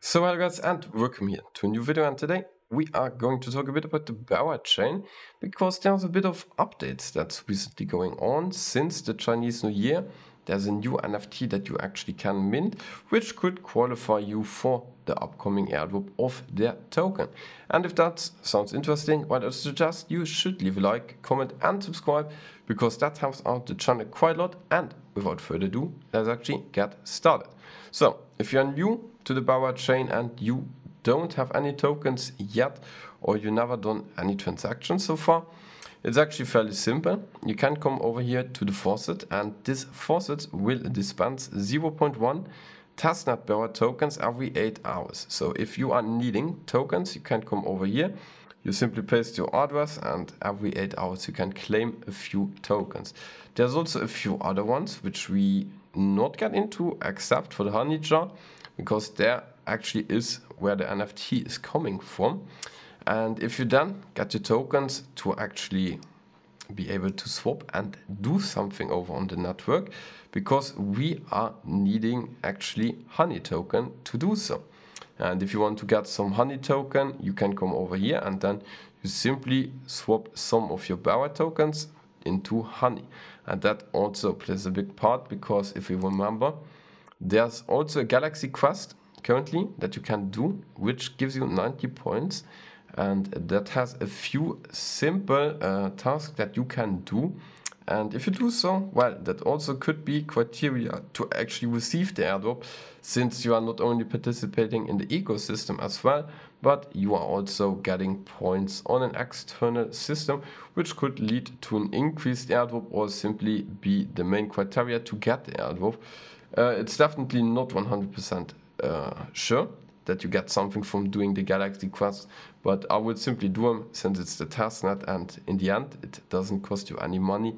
So hello guys and welcome here to a new video and today we are going to talk a bit about the Berachain because there's a bit of updates that's recently going on since the Chinese New Year. There's a new NFT that you actually can mint which could qualify you for the upcoming airdrop of their token. And if that sounds interesting, well I suggest you should leave a like, comment and subscribe because that helps out the channel quite a lot and without further ado, let's actually get started. So if you're new to the Berachain and you don't have any tokens yet or you never done any transactions so far, it's actually fairly simple. You can come over here to the faucet and this faucet will dispense 0.1 testnet Bera tokens every 8 hours. So if you are needing tokens, you can come over here. You simply paste your address and every 8 hours you can claim a few tokens. There's also a few other ones which we not get into except for the honey jar because there actually is where the NFT is coming from. And if you then get your tokens to actually be able to swap and do something over on the network because we are needing actually honey token to do so. And if you want to get some honey token, you can come over here and then you simply swap some of your Bera tokens into honey. And that also plays a big part because if you remember, there's also a Galxe Quest currently that you can do, which gives you 90 points. And that has a few simple uh, tasks that you can do. And if you do so, well, that also could be criteria to actually receive the airdrop, since you are not only participating in the ecosystem as well, but you are also getting points on an external system, which could lead to an increased airdrop or simply be the main criteria to get the airdrop. Uh, it's definitely not 100% uh, sure that you get something from doing the Galxe Quest, but I would simply do them since it's the testnet and in the end it doesn't cost you any money.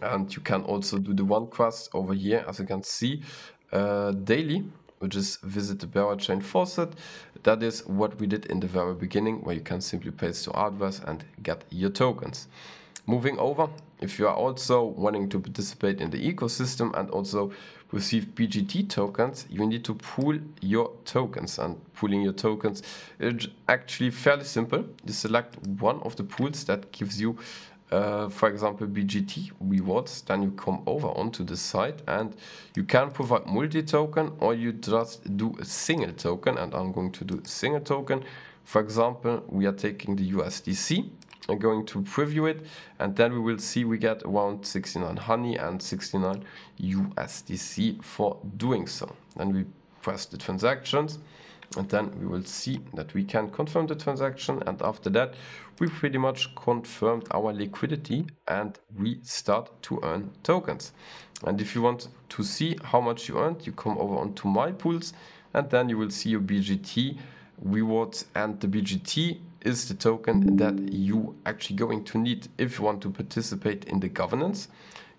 And you can also do the one quest over here, as you can see, uh, daily, which is visit the Berachain faucet. That is what we did in the very beginning, where you can simply paste your address and get your tokens. Moving over, if you are also wanting to participate in the ecosystem and also receive BGT tokens, you need to pool your tokens. And pooling your tokens is actually fairly simple. You select one of the pools that gives you, uh, for example, BGT rewards. Then you come over onto the site and you can provide multi-token or you just do a single token. And I'm going to do a single token. For example, we are taking the USDC I'm going to preview it and then we will see we get around 69 honey and 69 USDC for doing so. Then we press the transactions and then we will see that we can confirm the transaction and after that we pretty much confirmed our liquidity and we start to earn tokens. And if you want to see how much you earned, you come over onto my pools and then you will see your BGT rewards and the BGT is the token that you actually going to need if you want to participate in the governance.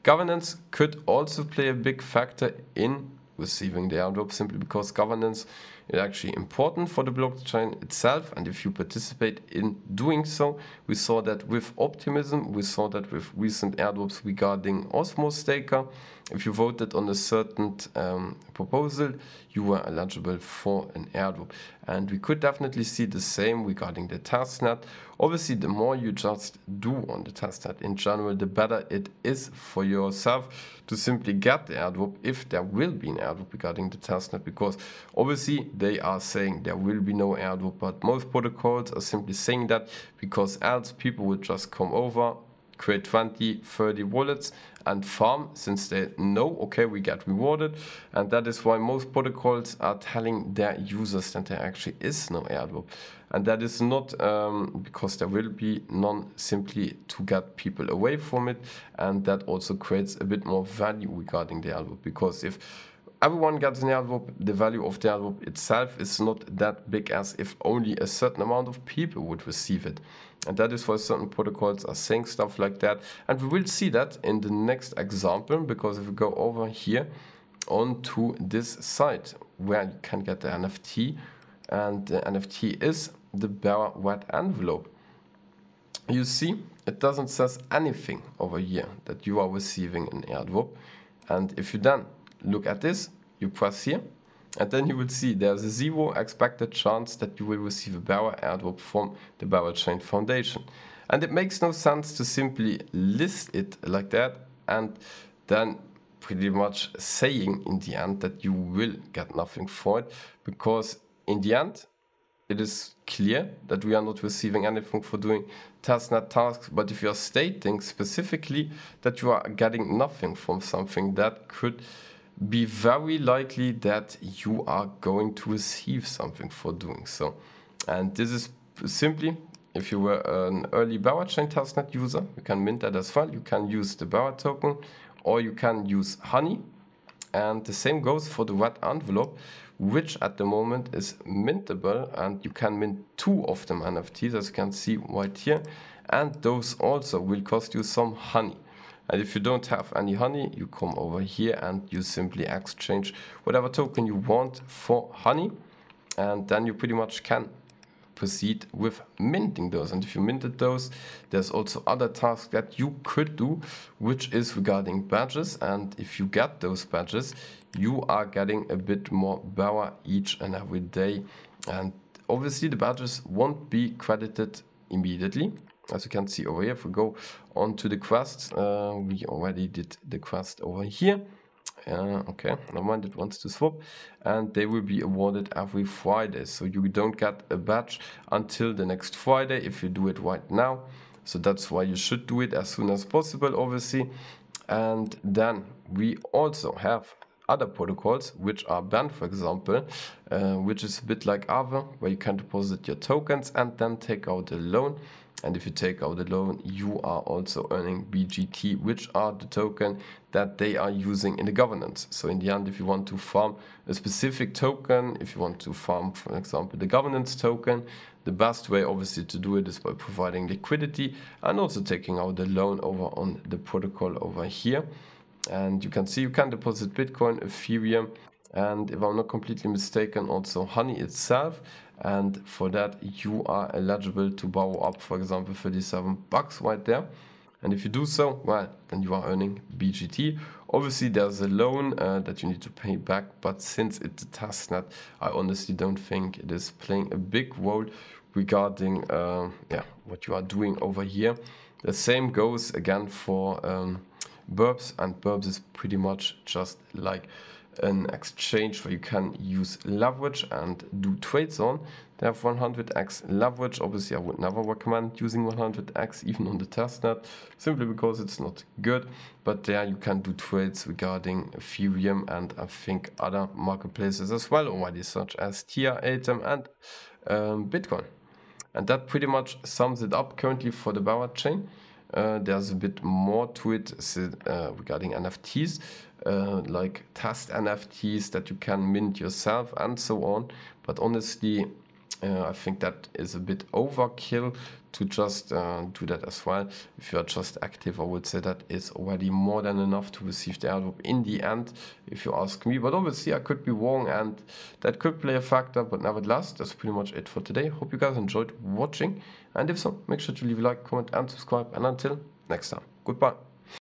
Governance could also play a big factor in receiving the airdrop simply because governance is actually important for the blockchain itself and if you participate in doing so we saw that with optimism we saw that with recent airdrops regarding osmos staker. If you voted on a certain um, proposal you were eligible for an airdrop. And we could definitely see the same regarding the testnet. Obviously the more you just do on the testnet in general the better it is for yourself to simply get the airdrop if there will be an airdrop regarding the testnet because obviously they are saying there will be no airdrop but most protocols are simply saying that because else people would just come over create 20 30 wallets and farm since they know okay we get rewarded. And that is why most protocols are telling their users that there actually is no airdrop and that is not um, because there will be none simply to get people away from it. And that also creates a bit more value regarding the airdrop because if everyone gets an airdrop, the value of the airdrop itself is not that big as if only a certain amount of people would receive it. And that is why certain protocols are saying stuff like that. And we will see that in the next example, because if we go over here onto this site where you can get the NFT, and the NFT is the Bera wet envelope. You see, it doesn't says anything over here that you are receiving an airdrop. And if you then look at this, you press here, and then you will see there's a zero expected chance that you will receive a Bera airdrop from the Berachain Foundation. And it makes no sense to simply list it like that and then pretty much saying in the end that you will get nothing for it because in the end it is clear that we are not receiving anything for doing testnet tasks but if you are stating specifically that you are getting nothing from something that could be very likely that you are going to receive something for doing so. And this is simply, if you were an early Berachain testnet user, you can mint that as well. You can use the Bera token or you can use Honey. And the same goes for the red envelope, which at the moment is mintable and you can mint two of them NFTs as you can see right here. And those also will cost you some honey. And if you don't have any honey, you come over here and you simply exchange whatever token you want for honey. And then you pretty much can proceed with minting those. And if you minted those, there's also other tasks that you could do, which is regarding badges. And if you get those badges, you are getting a bit more power each and every day. And obviously the badges won't be credited immediately as you can see over here, if we go on to the quest, uh, we already did the quest over here. Uh, okay, never mind, it wants to swap. And they will be awarded every Friday. So you don't get a badge until the next Friday if you do it right now. So that's why you should do it as soon as possible, obviously. And then we also have other protocols which are Bend, for example, uh, which is a bit like Aave, where you can deposit your tokens and then take out a loan. And if you take out the loan, you are also earning BGT, which are the token that they are using in the governance. So in the end, if you want to farm a specific token, if you want to farm, for example, the governance token, the best way obviously to do it is by providing liquidity and also taking out the loan over on the protocol over here. And you can see you can deposit Bitcoin, Ethereum, and if I'm not completely mistaken, also Honey itself and for that you are eligible to borrow up for example 37 bucks right there. And if you do so well then you are earning BGT obviously there's a loan uh, that you need to pay back but since it's a testnet I honestly don't think it is playing a big role regarding uh, yeah what you are doing over here. The same goes again for um, Berps and Berps is pretty much just like an exchange where you can use leverage and do trades on. They have 100x leverage. Obviously, I would never recommend using 100x even on the testnet, simply because it's not good. But there you can do trades regarding Ethereum and I think other marketplaces as well already, such as TIA, Atom and um, Bitcoin. And that pretty much sums it up currently for the Berachain. Uh, there's a bit more to it uh, regarding NFTs, uh, like test NFTs that you can mint yourself and so on. But honestly, I think that is a bit overkill to just uh, do that as well. If you are just active, I would say that is already more than enough to receive the airdrop in the end, if you ask me. But obviously, I could be wrong and that could play a factor. But nevertheless, that's pretty much it for today. Hope you guys enjoyed watching. And if so, make sure to leave a like, comment, and subscribe. And until next time, goodbye.